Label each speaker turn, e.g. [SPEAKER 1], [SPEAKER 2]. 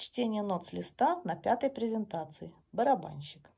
[SPEAKER 1] Чтение нот с листа на пятой презентации. Барабанщик.